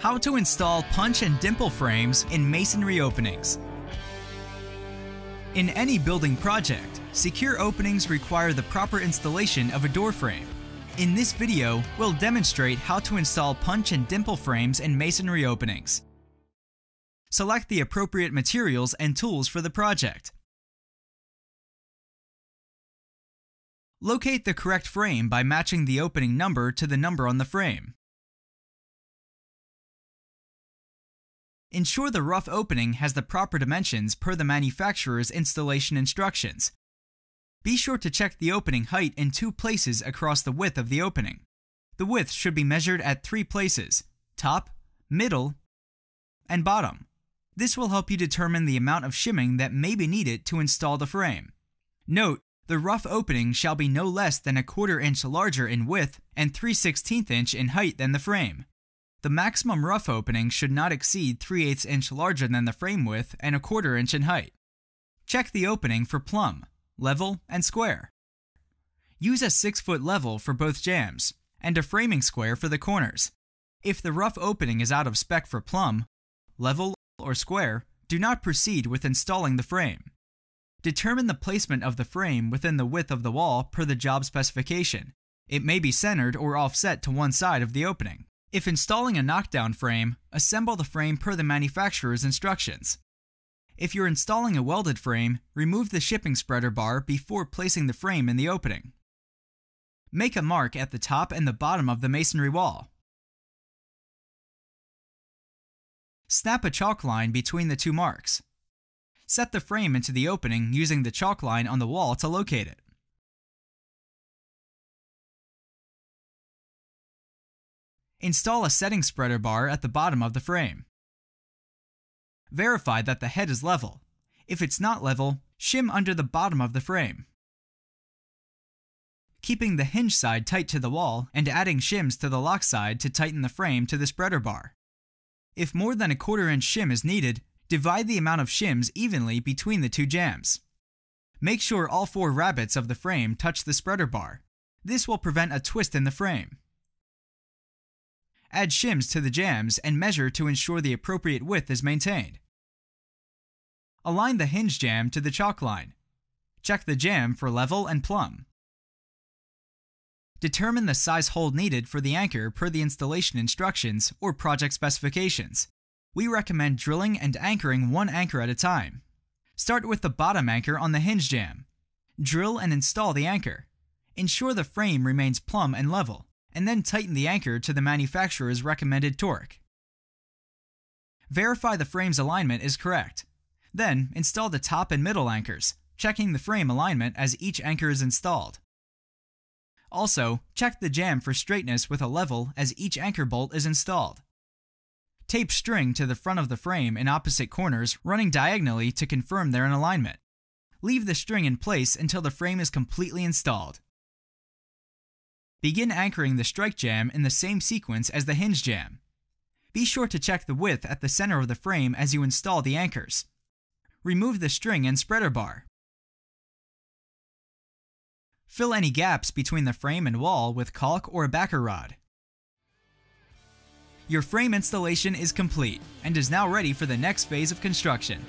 How to install punch and dimple frames in masonry openings. In any building project, secure openings require the proper installation of a door frame. In this video, we'll demonstrate how to install punch and dimple frames in masonry openings. Select the appropriate materials and tools for the project. Locate the correct frame by matching the opening number to the number on the frame. Ensure the rough opening has the proper dimensions per the manufacturer's installation instructions. Be sure to check the opening height in two places across the width of the opening. The width should be measured at three places top, middle, and bottom. This will help you determine the amount of shimming that may be needed to install the frame. Note, the rough opening shall be no less than a quarter inch larger in width and 3 16th inch in height than the frame. The maximum rough opening should not exceed 3 8 inch larger than the frame width and a quarter inch in height. Check the opening for plumb, level, and square. Use a 6 foot level for both jambs, and a framing square for the corners. If the rough opening is out of spec for plumb, level, or square, do not proceed with installing the frame. Determine the placement of the frame within the width of the wall per the job specification. It may be centered or offset to one side of the opening. If installing a knockdown frame, assemble the frame per the manufacturer's instructions. If you're installing a welded frame, remove the shipping spreader bar before placing the frame in the opening. Make a mark at the top and the bottom of the masonry wall. Snap a chalk line between the two marks. Set the frame into the opening using the chalk line on the wall to locate it. Install a setting spreader bar at the bottom of the frame. Verify that the head is level. If it's not level, shim under the bottom of the frame. Keeping the hinge side tight to the wall and adding shims to the lock side to tighten the frame to the spreader bar. If more than a quarter inch shim is needed, divide the amount of shims evenly between the two jambs. Make sure all four rabbets of the frame touch the spreader bar. This will prevent a twist in the frame. Add shims to the jambs, and measure to ensure the appropriate width is maintained. Align the hinge jamb to the chalk line. Check the jamb for level and plumb. Determine the size hole needed for the anchor per the installation instructions or project specifications. We recommend drilling and anchoring one anchor at a time. Start with the bottom anchor on the hinge jamb. Drill and install the anchor. Ensure the frame remains plumb and level and then tighten the anchor to the manufacturer's recommended torque. Verify the frame's alignment is correct. Then, install the top and middle anchors, checking the frame alignment as each anchor is installed. Also, check the jamb for straightness with a level as each anchor bolt is installed. Tape string to the front of the frame in opposite corners, running diagonally to confirm they're in alignment. Leave the string in place until the frame is completely installed. Begin anchoring the strike jamb in the same sequence as the hinge jamb. Be sure to check the width at the center of the frame as you install the anchors. Remove the string and spreader bar. Fill any gaps between the frame and wall with caulk or a backer rod. Your frame installation is complete and is now ready for the next phase of construction.